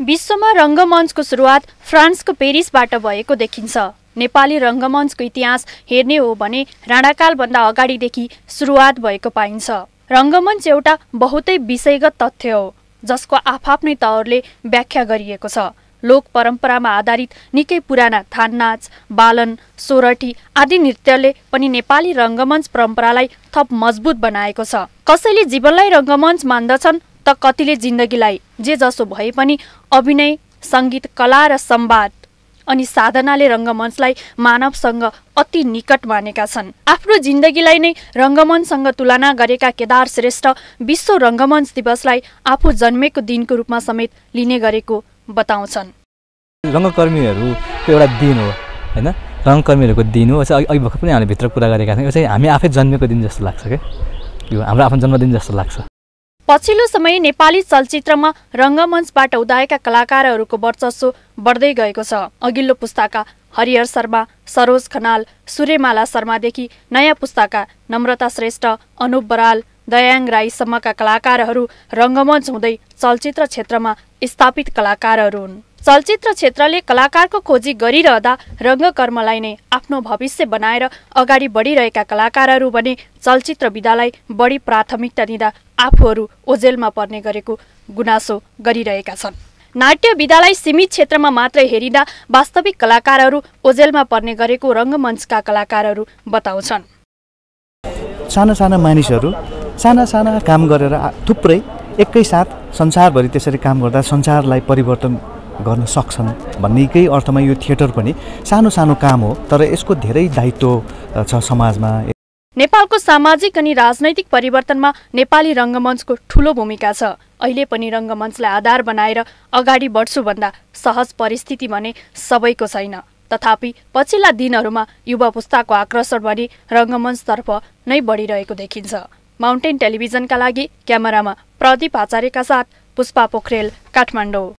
विश्वमा रङ्गमञ्चको सुरुवात फ्रान्सको पेरिसबाट भएको देखिन्छ। नेपाली रङ्गमञ्चको इतिहास हेर्ने हो भने राणाकालभन्दा अगाडिदेखि सुरुवात भएको पाइन्छ। रङ्गमञ्च एउटा बहुतै विषयगत तथ्य हो जसको आफआफ्नै तौरले व्याख्या गरिएको छ। लोक परम्परामा आधारित निकै पुराना थान नाच बालन सोरठी आदि नृत्यले पनि नेपाली रङ्गमञ्च परम्परालाई थप मजबुत बनाएको छ। कसैले जीवनलाई रङ्गमञ्च मान्दछन् त कतिले जिन्दगीलाई जे जसो भए पनि अभिनय सङ्गीत कला र संवाद अनि साधनाले रङ्गमञ्चलाई मानवसँग अति निकट मानेका छन्। आफ्नो जिन्दगीलाई नै रङ्गमञ्चसँग तुलना गरेका केदार श्रेष्ठ विश्व रङ्गमञ्च दिवसलाई आफू जन्मेको दिनको रूपमा समेत लिने गरेको बताउँछन्। रङ्गकर्मीहरूको एउटा दिन हो होइन? रङ्गकर्मीहरूको दिन हो अघि भर्खर पनि हामीले भित्र कुरा गरेका थियौँ। चाहिँ हामी आफै जन्मेको दिन जस्तो लाग्छ क्या यो हाम्रो आफ्नो जन्मदिन जस्तो लाग्छ। पछिल्लो समय नेपाली चलचित्रमा रङ्गमञ्चबाट उदाएका कलाकारहरूको वर्चस्व बढ्दै गएको छ। अघिल्लो पुस्ताका हरिहर शर्मा सरोज खनाल सूर्यमाला शर्मादेखि नयाँ पुस्ताका नम्रता श्रेष्ठ अनुप बराल दयाङ राईसम्मका कलाकारहरू रङ्गमञ्च हुँदै चलचित्र क्षेत्रमा स्थापित कलाकारहरू हुन्। चलचित्र क्षेत्रले कलाकारको खोजी गरिरहँदा रङ्गकर्मलाई नै आफ्नो भविष्य बनाएर अगाडि बढिरहेका कलाकारहरू भने चलचित्र विधालाई बढी प्राथमिकता दिँदा आफूहरू ओझेलमा पर्ने गरेको गुनासो गरिरहेका छन्। नाट्य विधालाई सीमित क्षेत्रमा मात्रै हेरिँदा वास्तविक कलाकारहरू ओझेलमा पर्ने गरेको रङ्गमञ्चका कलाकारहरू बताउँछन्। साना साना मानिसहरू साना साना काम गरेर थुप्रै एकैसाथ संसारभरि त्यसरी काम गर्दा संसारलाई परिवर्तन गर्न सक्छन् भन्नेकै अर्थमा यो थिएटर पनि सानो सानो काम हो तर यसको धेरै दायित्व छ समाजमा। नेपालको सामाजिक अनि राजनैतिक परिवर्तनमा नेपाली रङ्गमञ्चको ठुलो भूमिका छ। अहिले पनि रङ्गमञ्चलाई आधार बनाएर अगाडि बढ्छु भन्दा सहज परिस्थिति भने सबैको छैन। तथापि पछिल्ला दिनहरूमा युवा पुस्ताको आकर्षण भने रङ्गमञ्चतर्फ नै बढिरहेको देखिन्छ। माउन्टेन टेलिभिजनका लागि क्यामेरामा प्रदीप आचार्यका साथ पुष्पा पोखरेल काठमाडौँ।